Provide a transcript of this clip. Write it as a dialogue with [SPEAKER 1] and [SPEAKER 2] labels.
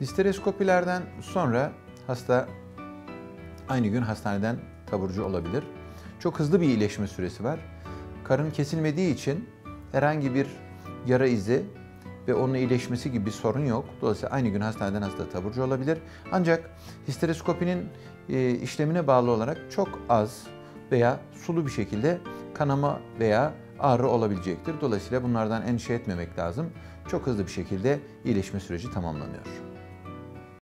[SPEAKER 1] Histeroskopilerden sonra hasta aynı gün hastaneden taburcu olabilir. Çok hızlı bir iyileşme süresi var. Karın kesilmediği için herhangi bir yara izi ve onun iyileşmesi gibi bir sorun yok. Dolayısıyla aynı gün hastaneden hasta taburcu olabilir. Ancak histeroskopinin e, işlemine bağlı olarak çok az veya sulu bir şekilde kanama veya ağrı olabilecektir. Dolayısıyla bunlardan endişe etmemek lazım. Çok hızlı bir şekilde iyileşme süreci tamamlanıyor.